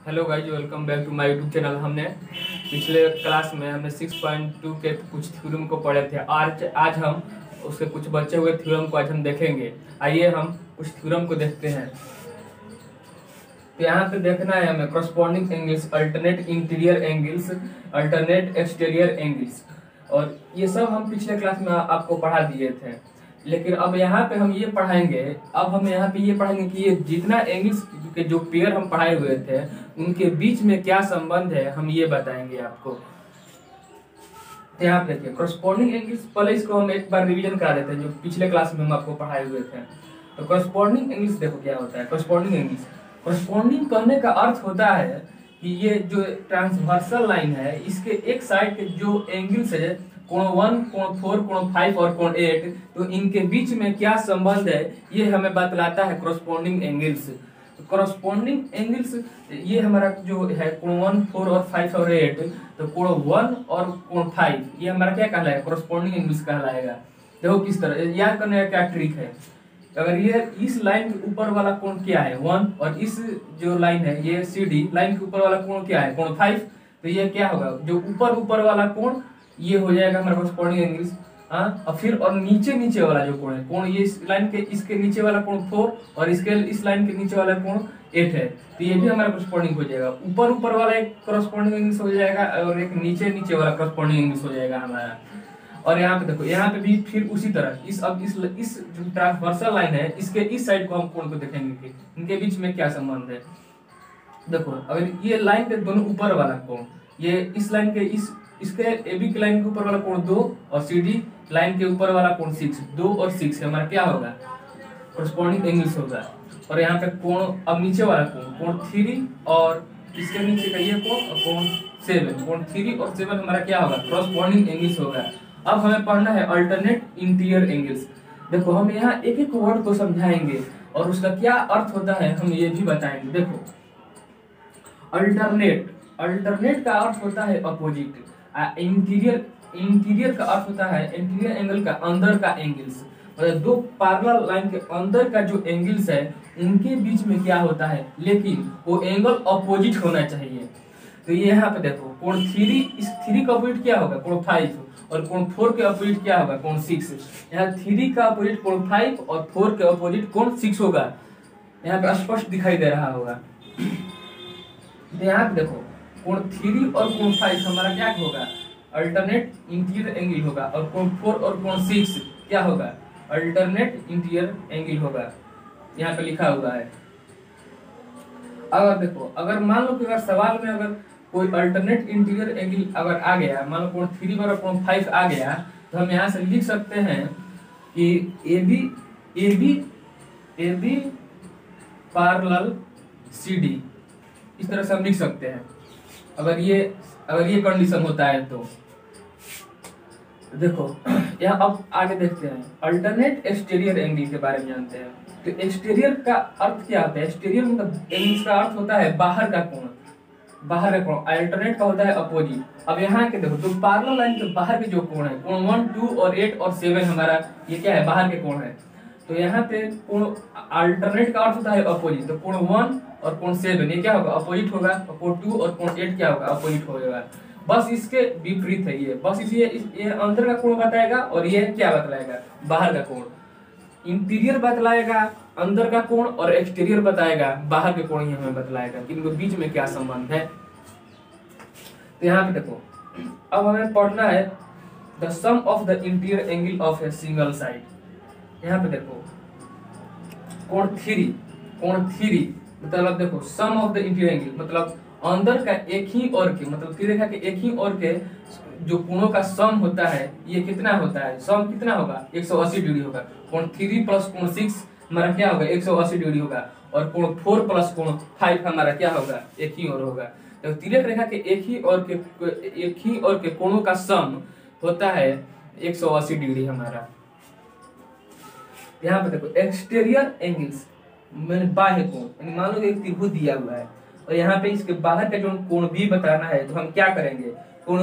Hello guys welcome back to my YouTube channel हमने पिछले class में हमने 6.2 के कुछ थ्योरम को पढ़े थे। आज आज हम उसके कुछ बचे हुए थ्योरम को आज हम देखेंगे। आइए हम कुछ थ्योरम को देखते हैं। तो यहाँ पे देखना है हमें corresponding angles alternate interior angles alternate exterior angles और ये सब हम पिछले क्लास में आपको पढ़ा दिए थे। लेकिन अब यहाँ पे हम ये पढ़ाएँगे, अब हम यहाँ पे ये पढ़ाएँगे कि ये जितना एंगल्स के जो पेयर हम पढ़ाए हुए थे, उनके बीच में क्या संबंध है, हम ये बताएँगे आपको। यहाँ पे देखिए करस्पॉन्डिंग एंगल्स पहले इसको हम एक बार रिवीजन करा देते हैं, जो पिछले क्लास में हम आपको पढ़ाए हुए थे। तो करस्पॉन्डिंग एंगल्स देखो क्या होता है करस्पॉन्डिंग एंगल्स करस्पॉन्डिंग कहने का अर्थ होता है कि ये जो ट्रांसवर्सल लाइन है, इसके एक साइड के जो एंगल्स है कोण वन, कोण फोर, कोण फाइव और कोण एट तो इनके बीच में क्या संबंध है, ये हमें बतलाता है करस्पॉन्डिंग एंगल्स करस्पॉन्डिंग एंगल्स ये हमारा जो है कोण वन, फोर और फाइव और एट तो कोण वन और कोण फाइव, ये हमारा क्या कहलाएगा करस्पॉन्डिंग एंगल्स कहलाएगा। देखो किस तरह, याद करने का क्या ट्रिक है? अगर ये इस लाइन के ऊपर वाला कोण क्या है, वन, और इस जो लाइन है, ये सी डी लाइन के ऊपर वाला कोण क्या है, कोण फाइव तो ये क्या होगा, जो ऊपर ऊपर वाला कोण ये हो जाएगा हमारे पास कोणिंग एंगल्स हाँ और फिर और नीचे नीचे वाला जो कोण है कोण ये इस लाइन के इसके नीचे वाला कोण फोर और इसके इस लाइन के नीचे वाला कोण एट है। तो ये भी हमारा करस्पॉन्डिंग हो जाएगा। ऊपर ऊपर वाला एक करस्पॉन्डिंग एंगल्स हो जाएगा और एक नीचे नीचे वाला करस्पॉन्डिंग एंगल्स हो जाएगा हमारा। और यहाँ पे देखो, यहाँ पे भी फिर उसी तरह, इस अब इस इस जो ट्रांसवर्सल लाइन है, इसके इस साइड को हम कोण को देखेंगे कि इनके बीच में क्या संबंध है। देखो अगर ये लाइन के दोनों ऊपर वाला कोण ये इस लाइन के इस इसके ए बी लाइन के ऊपर वाला कोण दो और सी डी लाइन के ऊपर वाला कोण सिक्स दो और सिक्स हमारा क्या होगा? करस्पॉन्डिंग एंगल्स होगा। और यहाँ पे कोण, अब नीचे वाला कोण कोण थ्री और इसके नीचे का ये कोण और कोण सेवन कोण थ्री और सेवन हमारा क्या होगा? करस्पॉन्डिंग एंगल्स होगा। अब हमें पढ़ना है अल्टरनेट इंटीरियर एंगल्स देखो, हम यहाँ एक एक वर्ड को समझाएँगे और उसका क्या अर्थ होता है, हम ये भी बताएँगे। देखो अल्टरनेट अल्टरनेट का अर्थ होता है अपोजिट इंटीरियर इंटीरियर का अर्थ होता है इंटीरियर एंगल का अंदर का एंगल्स मतलब दो पैरेलल लाइन के अंदर का जो एंगल्स है, उनके बीच में क्या होता है? लेकिन वो एंगल अपोजिट होना चाहिए। तो ये यहाँ पे देखो, कोण थ्री इस थ्री का अपोजिट क्या होगा? कोण फाइव और कोण फोर के अपोजिट क्या होगा? कोण सिक्स यहाँ थ्री का अपोजिट कोण फाइव और फोर के अपोजिट कोण सिक्स होगा। यहाँ पे स्पष्ट दिखाई दे रहा होगा। तो यहाँ पे देखो कोण थ्री और कोण फाइव हमारा क्या होगा? अल्टरनेट इंटीरियर एंगल होगा। और कोण फोर और कोण सिक्स क्या होगा? अल्टरनेट इंटीरियर एंगल होगा। यहाँ पे लिखा हुआ है। अगर देखो, अगर मान लो कि अगर सवाल में अगर कोई अल्टरनेट इंटीरियर एंगल अगर आ गया, मान लो कोण थ्री और कोण फाइव आ गया तो हम यहाँ से लिख सकते हैं कि A B A B A B parallel C D इस तरह से हम लिख सकते हैं। अगर ये अगर ये कंडीशन होता है तो। देखो, यहाँ अब आगे देखते हैं। अल्टरनेट एक्सटीरियर एंगल के बारे में जानते हैं। तो एक्सटीरियर का अर्थ क्या होता है? एक्सटीरियर मतलब एंगल का अर्थ होता है बाहर का कोण। बाहर का कोण अल्टरनेट का होता है अपोजिट अब यहाँ के देखो तो पार्लर लाइन के बाहर के जो कोण है, कोण वन टू और एट और सेवन हमारा, ये क्या है? बाहर के कोण है। तो यहाँ पे कोण अल्टरनेट का अर्थ होता है अपोजिट तो कोण वन और कोण सेवन ये क्या होगा? अपोजिट होगा और टू और कोण एट क्या होगा? अपोजिट होगा बस इसके विपरीत है ये। बस इस, ये अंदर का कोण बताएगा और ये क्या बतलाएगा? बाहर का कोण। इंटीरियर बतलाएगा अंदर का कोण और एक्सटीरियर बताएगा। बाहर के कोण ही हमें बतलाएगा इनके बीच में क्या संबंध है। तो यहाँ पे देखो। अब हमें पढ़ना है the sum of the interior angle of a single side यहाँ पे देखो। कोण थ्री कोण थ्री। मतलब देखो sum of the interior angle मतलब अंदर का एक ही और के मतलब त्रिरेखा के एक ही और के जो कोणों का सम होता है, ये कितना होता है? सम कितना होगा? 180 डिग्री होगा। कोण थ्री प्लस कोण सिक्स हमारा क्या होगा? 180 डिग्री होगा। और कोण फोर प्लस कोण फाइव हमारा क्या होगा? एक ही और होगा। तो तिरक रेखा के एक ही और के, एक ही और के कोणों का सम होता है 180 डिग्री हमारा। यहाँ पे देखो एक्सटीरियर एंगल्स मैंने बाह्य कोण मान लो एक त्रिभुज दिया हुआ है। और यहाँ पे इसके बाहर का जो कोण भी बताना है तो हम क्या करेंगे? कोण,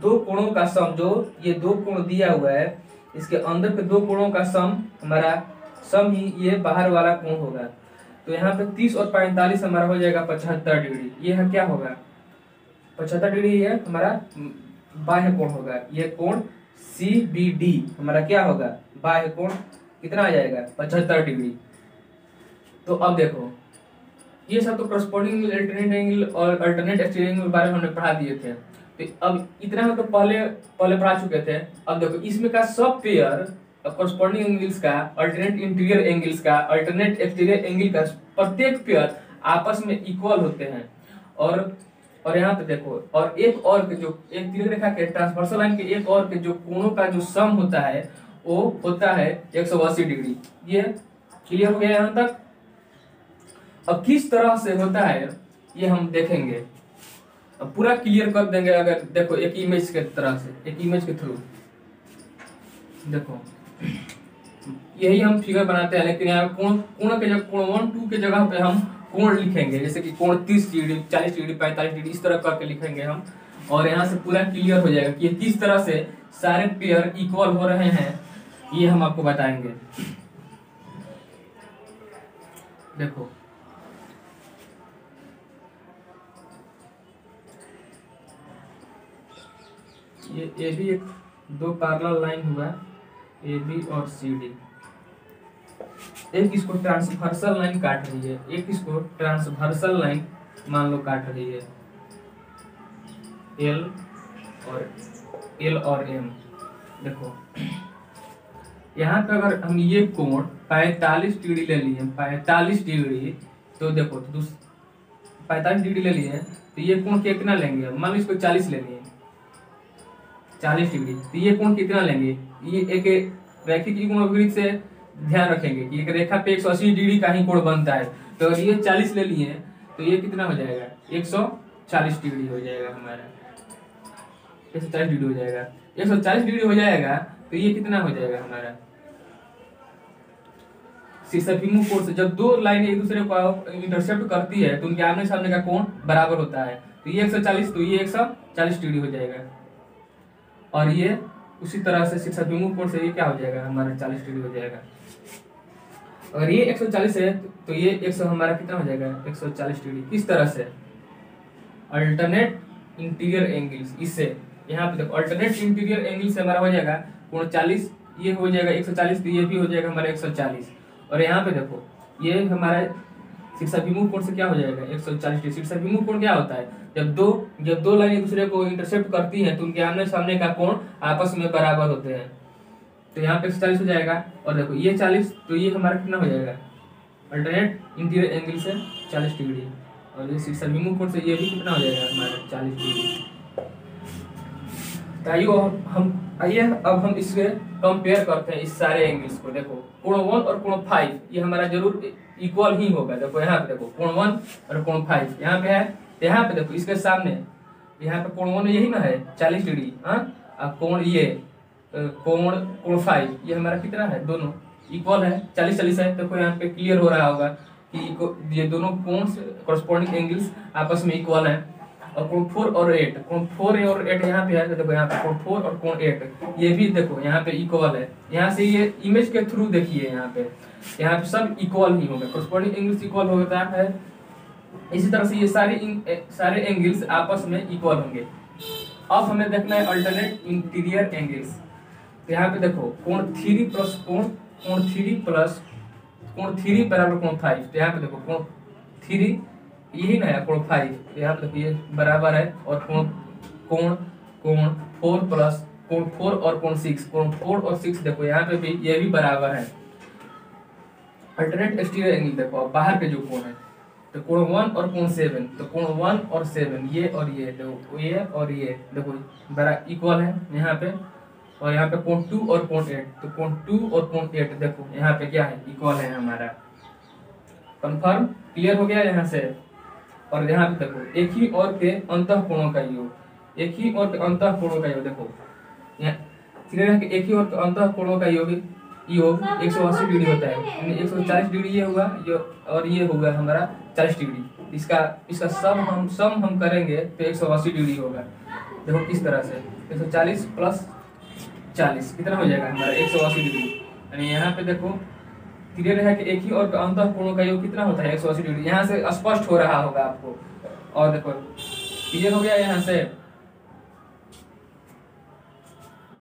दो कोणों का सम, जो ये दो कोण दिया हुआ है, इसके अंदर के दो कोणों का सम, हमारा सम ही ये बाहर वाला कोण होगा। तो यहाँ पे तीस और पैंतालीस हमारा हो जाएगा पचहत्तर डिग्री। ये है क्या होगा? पचहत्तर डिग्री ये हमारा बाह्य कोण होगा। ये कोण सी बी डी हमारा क्या होगा? बाह्य कोण कितना आ जाएगा? पचहत्तर डिग्री। तो अब देखो, ये सब तो करस्पॉन्डिंग अल्टरनेट एंगल और अल्टरनेट एक्सटीरियर एंगल के बारे में हमने पढ़ा दिए थे। तो अब इतना हम तो पहले पहले पढ़ा चुके थे। अब देखो, इसमें का सब पेयर करस्पॉन्डिंग एंगल्स का अल्टरनेट इंटीरियर एंगल्स का अल्टरनेट एक्सटीरियर एंगल का प्रत्येक पेयर आपस में इक्वल होते हैं। और और यहाँ पे देखो, और एक और के जो, एक तिरक रेखा के ट्रांसवर्सल लाइन के एक और के जो कोणों का जो सम होता है, वो होता है एक सौ अस्सी डिग्री। ये क्लियर हो गया यहाँ तक? अब किस तरह से होता है, ये हम देखेंगे। अब पूरा क्लियर कर देंगे अगर, देखो, एक इमेज के तरह से, एक इमेज के थ्रू देखो, यही हम फिगर बनाते हैं, लेकिन यहाँ कोण कोण के जगह, कोण वन टू के जगह पे हम कोण लिखेंगे, जैसे कि कोण तीस डिग्री, चालीस डिग्री, पैंतालीस डिग्री, इस तरह करके लिखेंगे हम। और यहाँ से पूरा क्लियर हो जाएगा कि ये किस तरह से सारे पेयर इक्वल हो रहे हैं, ये हम आपको बताएँगे। देखो ये ए भी एक दो पैरेलल लाइन हुआ ए बी और सी डी एक इसको ट्रांसवर्सल लाइन काट रही है, एक इसको ट्रांसवर्सल लाइन मान लो काट रही है। एल और एल और एम देखो। यहाँ पे अगर हम ये कोण पैतालीस डिग्री ले लिए, पैतालीस डिग्री तो देखो तो पैतालीस डिग्री ले लिए तो ये कोण कितना लेंगे? मान लो इसको चालीस ले लिए। चालीस डिग्री। तो ये कोण कितना लेंगे? ये एक रैखिक युग्म से ध्यान रखेंगे कि एक रेखा पे 180 डिग्री का ही कोण बनता है। तो अगर ये 40 ले लिए तो ये कितना हो जाएगा? 140 डिग्री हो जाएगा हमारा। 140 डिग्री हो जाएगा। 140 डिग्री हो जाएगा तो ये कितना हो जाएगा हमारा? से, जब दो लाइन एक दूसरे को इंटरसेप्ट करती है तो उनके आमने सामने का कोण बराबर होता है। तो ये 140 तो ये 140 डिग्री हो जाएगा। और ये उसी तरह से शिक्षा विमुख कोण से ये क्या हो जाएगा? हमारा चालीस डिग्री हो जाएगा। अगर ये 140 है तो ये 100 हमारा कितना हो जाएगा? 140 डिग्री। किस तरह से? अल्टरनेट इंटीरियर एंगल्स इससे यहाँ पे देखो अल्टरनेट इंटीरियर एंगल से हमारा हो जाएगा कोण 40 ये हो जाएगा 140 तो ये भी हो जाएगा हमारा 140 और यहाँ पे देखो, ये हमारा शिक्षा कोण से क्या हो जाएगा? 140 डिग्री। शिक्षा कोण क्या होता है? जब दो जब दो लाइन एक दूसरे को इंटरसेप्ट करती हैं तो उनके आमने सामने का कोण आपस में बराबर होते हैं। तो यहाँ पे चालीस हो जाएगा। और देखो, ये चालीस तो ये हमारा कितना हो जाएगा? अल्टरनेट इंटीरियर एंगल से चालीस डिग्री। और ये शिक्षा कोण से ये भी कितना हो जाएगा हमारा चालीस डिग्री। तो आइए हम, आइए अब हम इसके कंपेयर करते हैं इस सारे एंगल्स को। देखो कोण वन और कोण फाइव ये हमारा ज़रूर इक्वल ही होगा। देखो यहाँ पे देखो, कोण वन और कोण फाइव यहाँ पे है यहाँ पे देखो, इसके सामने। यहाँ पे कोण वन यही ना है, चालीस डिग्री हाँ? कोण ये कोण कोण फाइव ये हमारा कितना है? दोनों। इक्वल है, चालीस चालीस है। देखो यहाँ पे क्लियर हो रहा होगा कि ये दोनों कोण करस्पॉन्डिंग एंगल्स आपस में इक्वल है। और कोण फोर और एट, कोण फोर और एट यहाँ पे है, देखो यहाँ पे कोण फोर और कोण एट, ये भी देखो यहाँ पे इक्वल है। यहाँ से ये इमेज के थ्रू देखिए यहाँ पे। यहाँ पे सब इक्वल ही होगा। करस्पॉन्डिंग एंगल्स इक्वल होता है। इसी तरह से ये सारे सारे एंगल्स आपस में इक्वल होंगे। अब हमें देखना है अल्टरनेट इंटीरियर एंगल्स तो यहाँ पे देखो, कोण थ्री प्लस कोण कोण थ्री प्लस कोण थ्री बराबर कोण फाइव तो यहाँ पे देखो, कोण थ्री यही ना कोण फाइव यहाँ पे देखो ये बराबर है, और कोण कोण कोण फोर प्लस कोण फोर और कोण सिक्स कोण फोर और सिक्स देखो, यहाँ पे भी ये भी बराबर है। अल्टरनेट एक्सटीरियर एंगल देखो बाहर के जो कोण है तो कोण वन और कोण सेवन तो कोण वन और सेवन ये और ये, देखो, ये और ये, देखो बड़ा इक्वल है यहाँ पे, और यहाँ पे कोण टू और कोण एट तो कोण टू और कोण एट देखो, यहाँ पे क्या है इक्वल है हमारा। कंफर्म क्लियर हो गया यहाँ से? और यहाँ पे देखो, एक ही और के अंत कोणों का योग, एक ही और के अंत कोणों का योग, देखो। यहाँ एक ही और के अंत कोणों का योग योग एक सौ अस्सी डिग्री होता है। एक सौ चालीस डिग्री ये होगा, ये और ये होगा हमारा चालीस डिग्री। इसका इसका सम हम सम हम करेंगे तो एक सौ अस्सी डिग्री होगा। देखो किस तरह से, एक सौ चालीस प्लस चालीस, कितना हो जाएगा हमारा एक सौ अस्सी डिग्री। यानी यहाँ पे देखो तिर्य रेखा के एक ही और अंत कोणों का योग कितना होता है? एक सौ अस्सी डिग्री। यहाँ से स्पष्ट हो रहा होगा आपको। और देखो क्लियर हो गया यहाँ से?